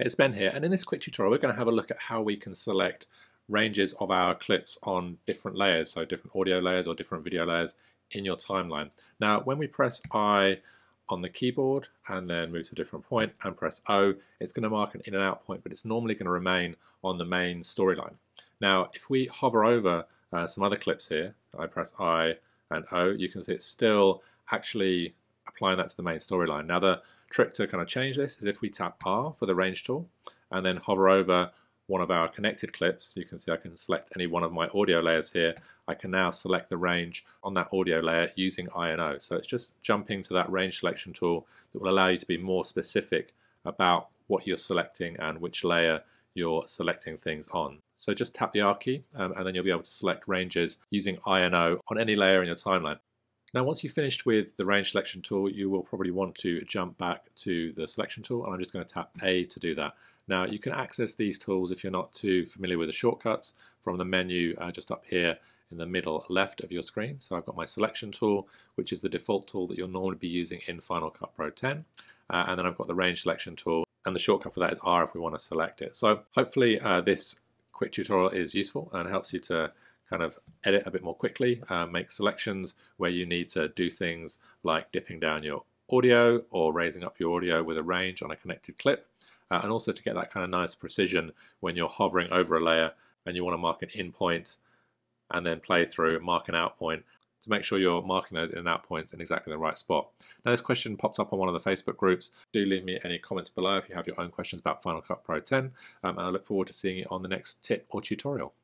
It's Ben here, and in this quick tutorial we're going to have a look at how we can select ranges of our clips on different layers, so different audio layers or different video layers in your timeline. Now when we press I on the keyboard and then move to a different point and press O, it's going to mark an in and out point, but it's normally going to remain on the main storyline. Now if we hover over uh, some other clips here, I press I and O, you can see it's still actually applying that to the main storyline. Now the trick to kind of change this is if we tap R for the range tool and then hover over one of our connected clips, you can see I can select any one of my audio layers here. I can now select the range on that audio layer using I&O. So it's just jumping to that range selection tool that will allow you to be more specific about what you're selecting and which layer you're selecting things on. So just tap the R key um, and then you'll be able to select ranges using I&O on any layer in your timeline. Now once you've finished with the range selection tool you will probably want to jump back to the selection tool and I'm just going to tap A to do that. Now you can access these tools if you're not too familiar with the shortcuts from the menu uh, just up here in the middle left of your screen. So I've got my selection tool which is the default tool that you'll normally be using in Final Cut Pro 10 uh, and then I've got the range selection tool and the shortcut for that is R if we want to select it. So hopefully uh, this quick tutorial is useful and helps you to kind of edit a bit more quickly, uh, make selections where you need to do things like dipping down your audio or raising up your audio with a range on a connected clip, uh, and also to get that kind of nice precision when you're hovering over a layer and you want to mark an in point and then play through, mark an out point to make sure you're marking those in and out points in exactly the right spot. Now this question popped up on one of the Facebook groups. Do leave me any comments below if you have your own questions about Final Cut Pro 10 um, and I look forward to seeing you on the next tip or tutorial.